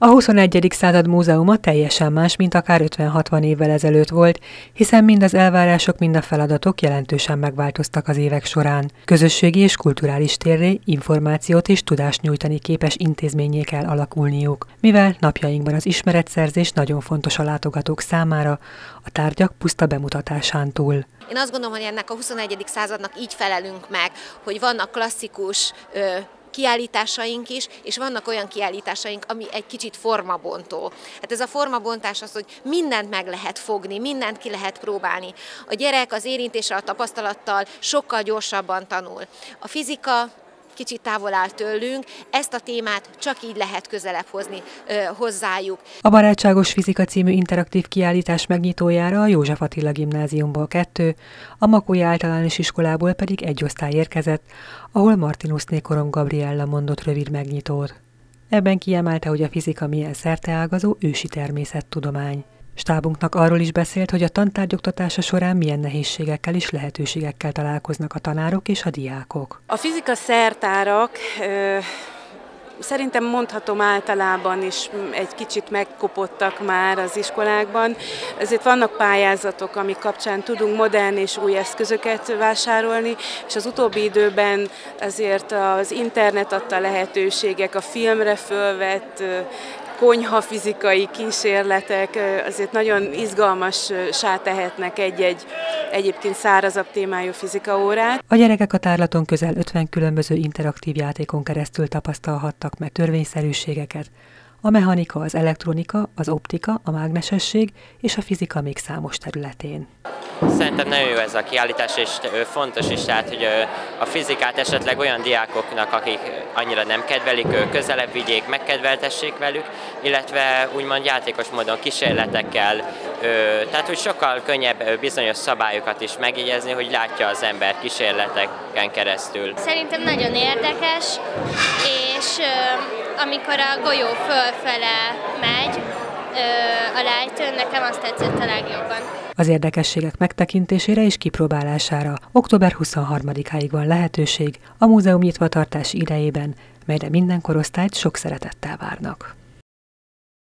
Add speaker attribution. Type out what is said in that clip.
Speaker 1: A 21. század múzeuma teljesen más, mint akár 50-60 évvel ezelőtt volt, hiszen mind az elvárások, mind a feladatok jelentősen megváltoztak az évek során. Közösségi és kulturális térré információt és tudást nyújtani képes intézményé kell alakulniuk, mivel napjainkban az ismeretszerzés nagyon fontos a látogatók számára, a tárgyak puszta bemutatásán túl.
Speaker 2: Én azt gondolom, hogy ennek a 21. századnak így felelünk meg, hogy vannak klasszikus ö, kiállításaink is, és vannak olyan kiállításaink, ami egy kicsit formabontó. Hát ez a formabontás az, hogy mindent meg lehet fogni, mindent ki lehet próbálni. A gyerek az érintéssel, a tapasztalattal sokkal gyorsabban tanul. A fizika kicsit távol áll tőlünk, ezt a témát csak így lehet közelebb hozni ö, hozzájuk.
Speaker 1: A Barátságos Fizika című interaktív kiállítás megnyitójára a József Attila gimnáziumból kettő, a Makói általános iskolából pedig egy osztály érkezett, ahol Martinusné Koron Gabriella mondott rövid megnyitót. Ebben kiemelte, hogy a fizika milyen szerteágazó ősi természettudomány. Stábunknak arról is beszélt, hogy a tantárgyoktatása során milyen nehézségekkel és lehetőségekkel találkoznak a tanárok és a diákok.
Speaker 3: A fizika szertárak Szerintem mondhatom általában is egy kicsit megkopottak már az iskolákban. Ezért vannak pályázatok, amik kapcsán tudunk modern és új eszközöket vásárolni, és az utóbbi időben azért az internet adta lehetőségek, a filmre fölvett konyha fizikai kísérletek azért nagyon izgalmas tehetnek egy-egy egyébként szárazabb témájú fizika órát.
Speaker 1: A gyerekek a tárlaton közel 50 különböző interaktív játékon keresztül tapasztalhattak meg törvényszerűségeket, a mechanika, az elektronika, az optika, a mágnesesség és a fizika még számos területén.
Speaker 4: Szerintem nagyon jó ez a kiállítás, és fontos is, tehát, hogy a fizikát esetleg olyan diákoknak, akik annyira nem kedvelik, közelebb vigyék, megkedveltessék velük, illetve úgymond játékos módon kísérletekkel, tehát hogy sokkal könnyebb bizonyos szabályokat is megjegyezni, hogy látja az ember kísérleteken keresztül.
Speaker 5: Szerintem nagyon érdekes, és amikor a golyó fölfele megy, a lejtőn, nekem azt tetszett a legjobban.
Speaker 1: Az érdekességek megtekintésére és kipróbálására október 23-áig van lehetőség a múzeum nyitvatartási idejében, melyre minden korosztályt sok szeretettel várnak.